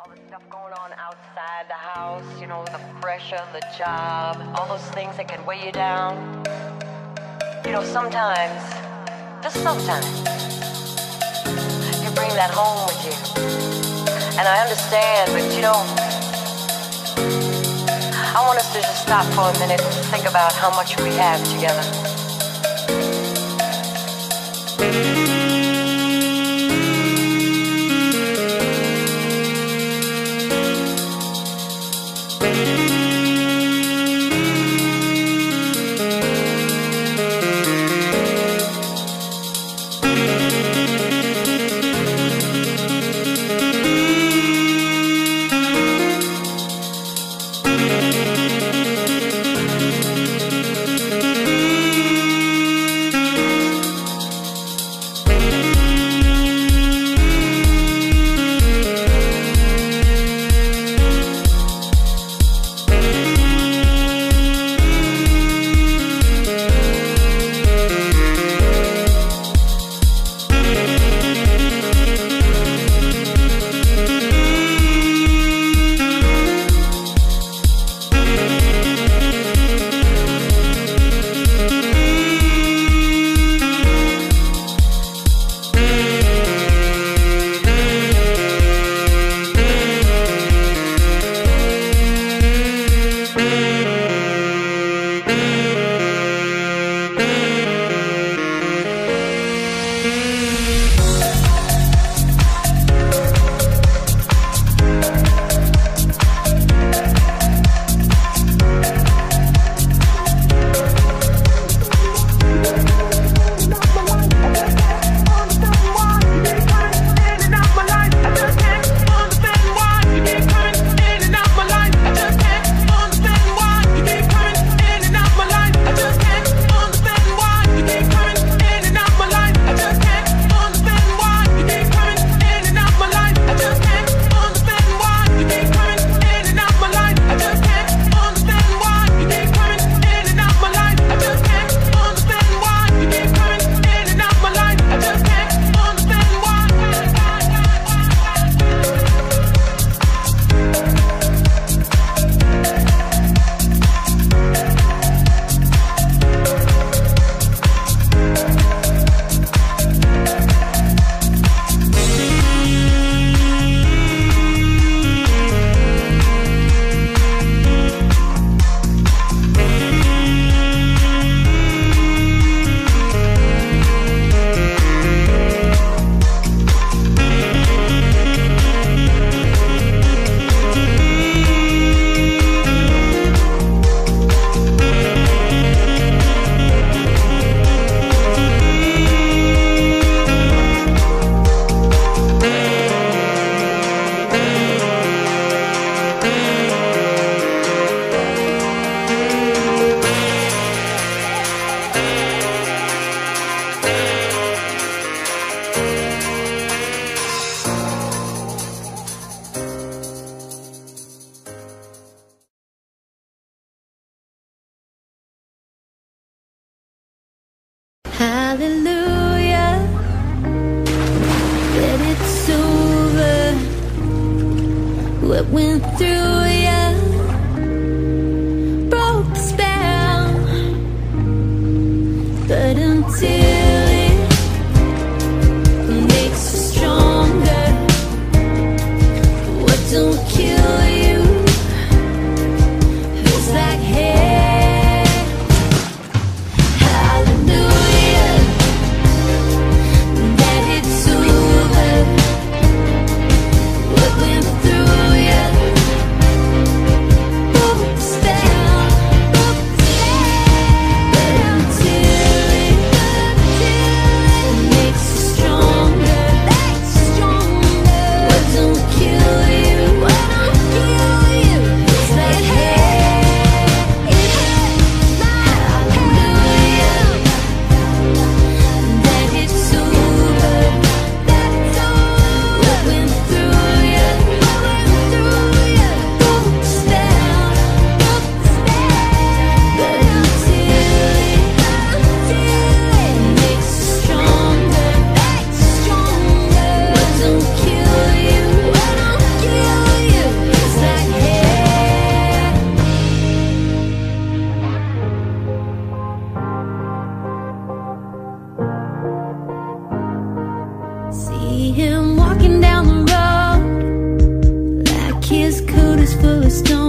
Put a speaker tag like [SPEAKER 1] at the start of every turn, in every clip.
[SPEAKER 1] All the stuff going on outside the house, you know, the pressure, the job, all those things that can weigh you down. You know, sometimes, just sometimes, you bring that home with you. And I understand, but you know, I want us to just stop for a minute and think about how much we have together.
[SPEAKER 2] What went through ya the list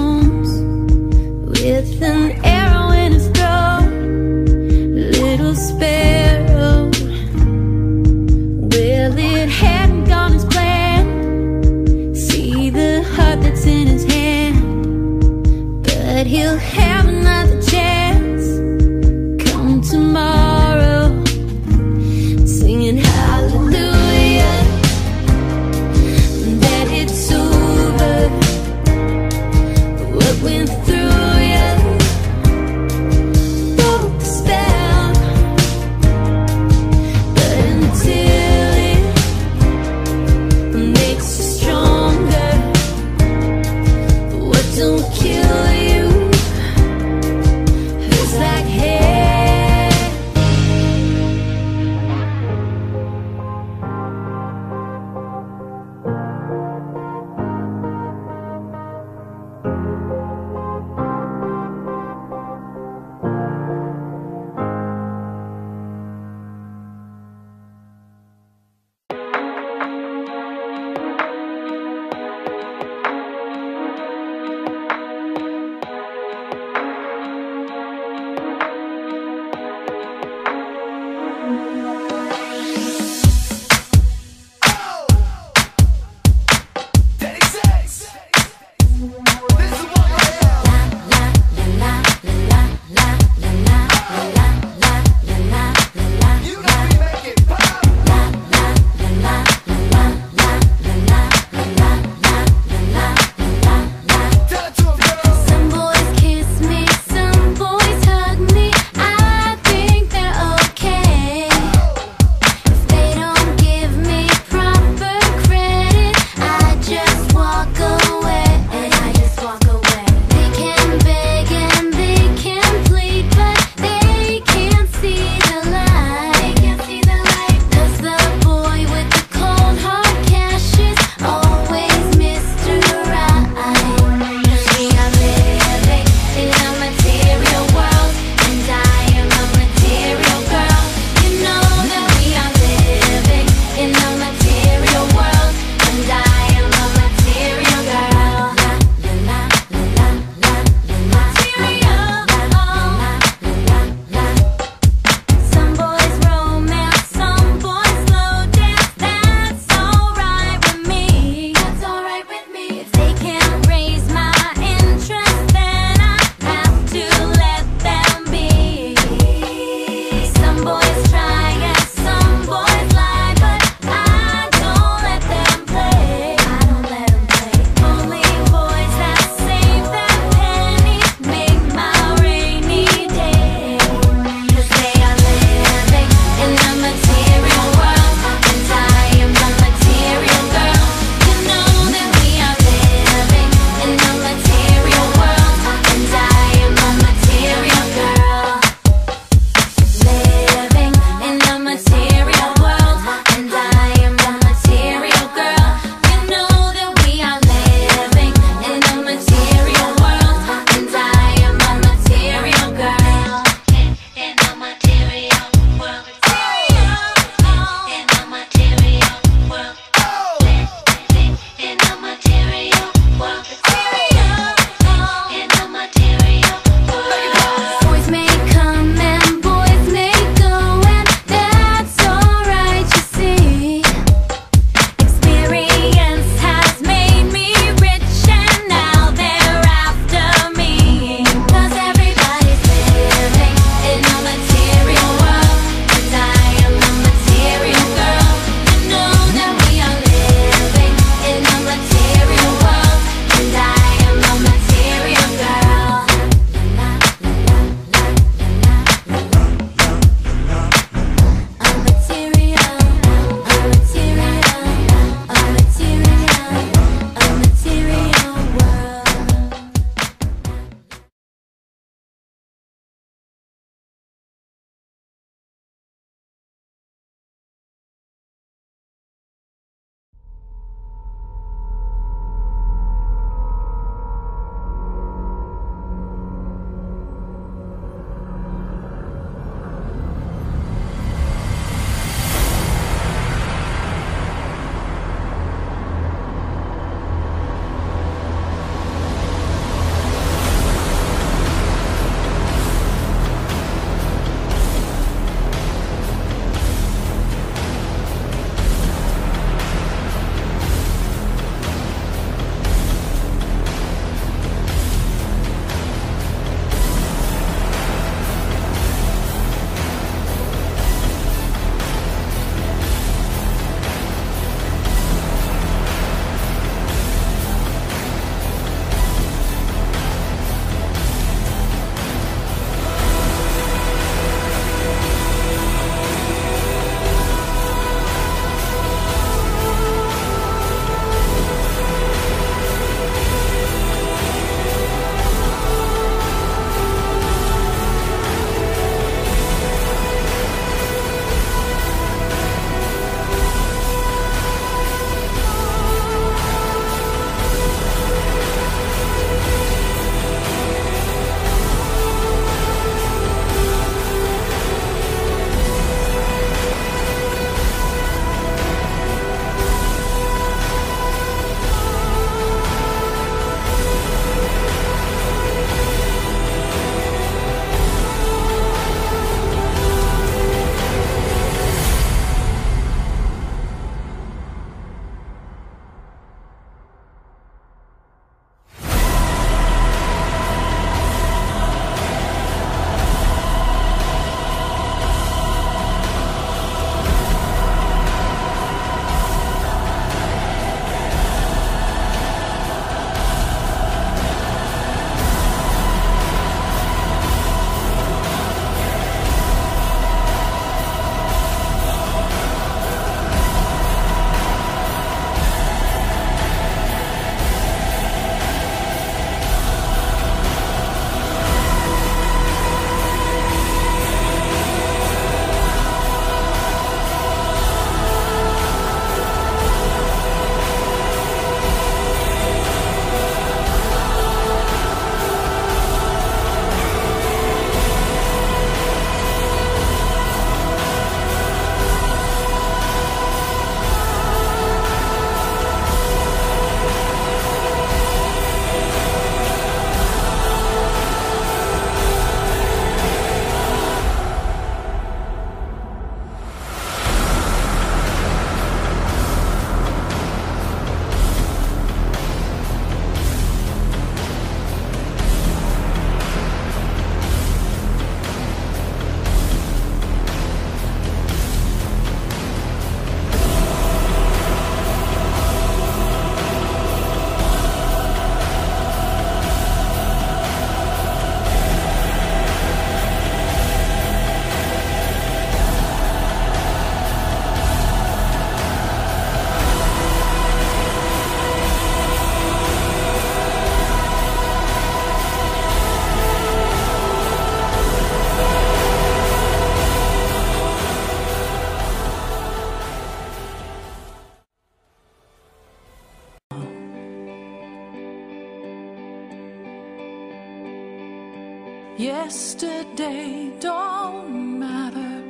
[SPEAKER 2] day don't
[SPEAKER 3] matter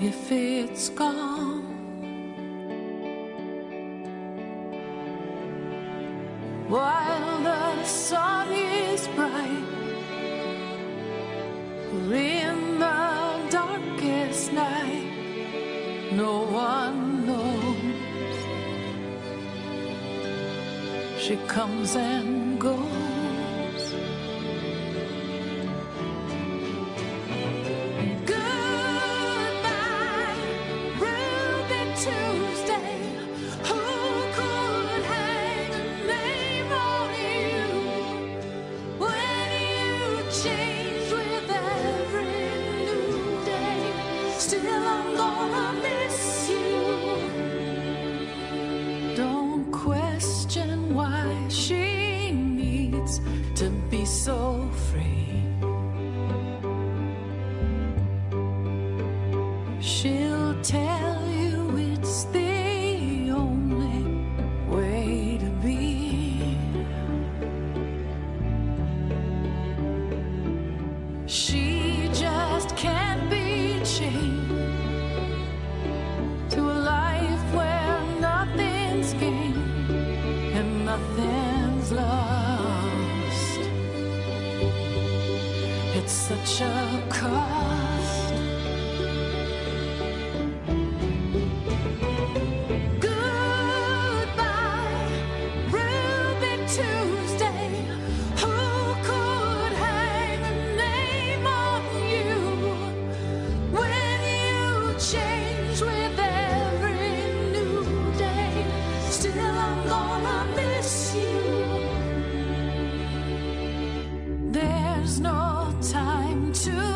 [SPEAKER 3] if it's gone. While the sun is bright, in the darkest night, no one knows. She comes and goes. She just can't be chained to a life where nothing's gained and nothing's lost. It's such a cost. There's no time to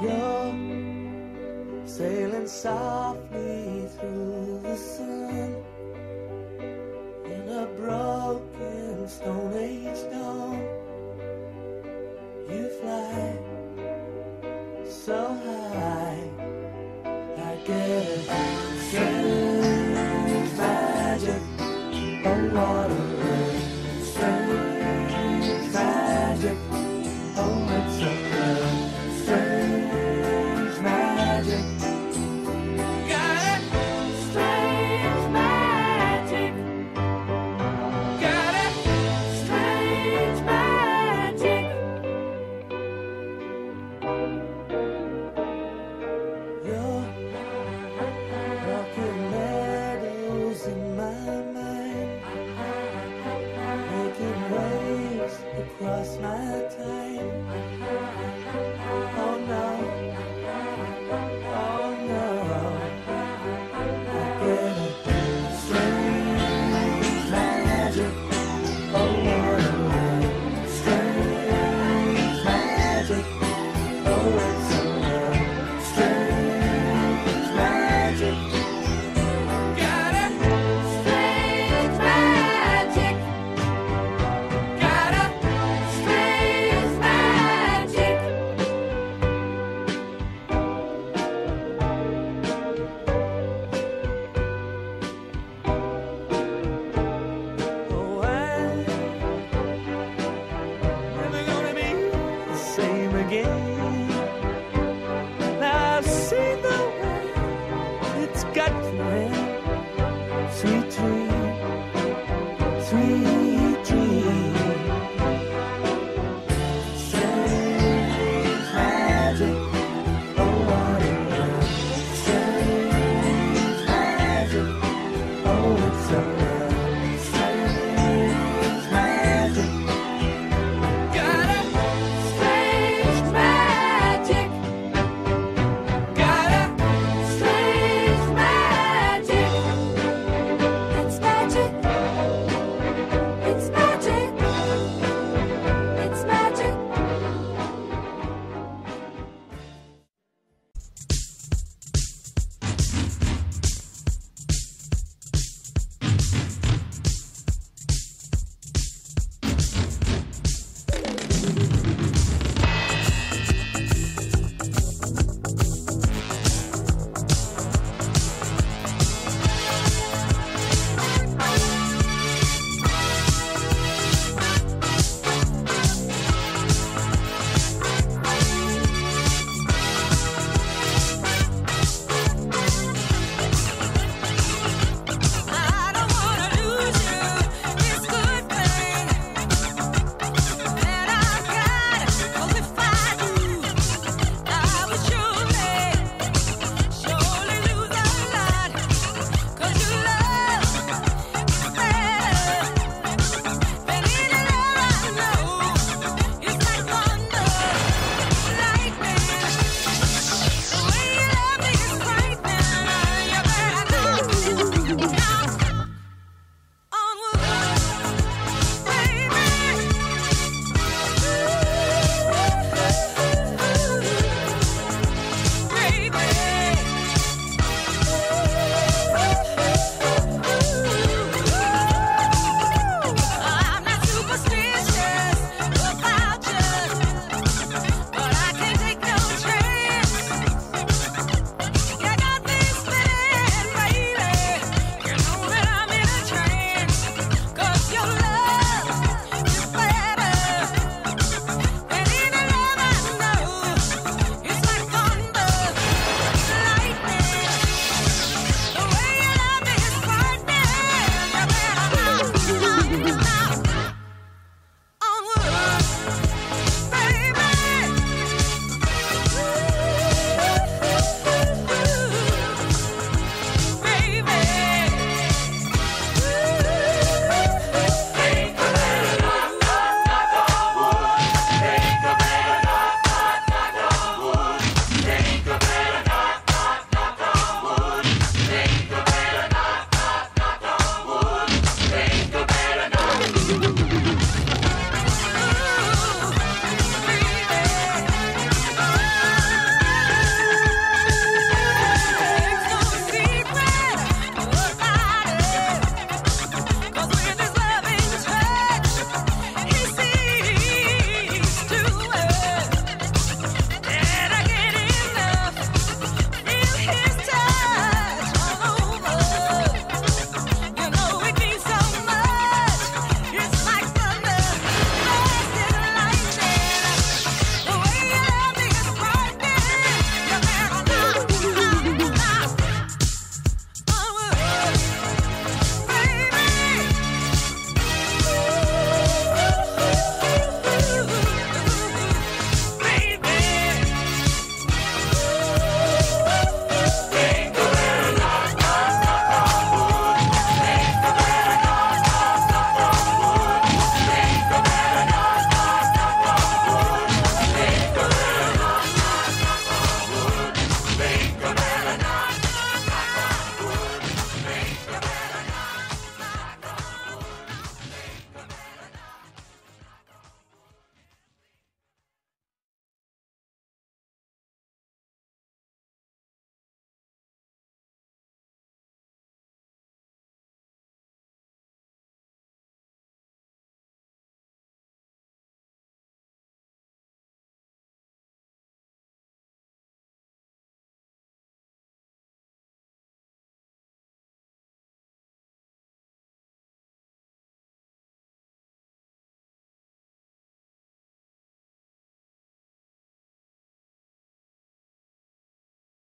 [SPEAKER 4] You're sailing softly through the sun.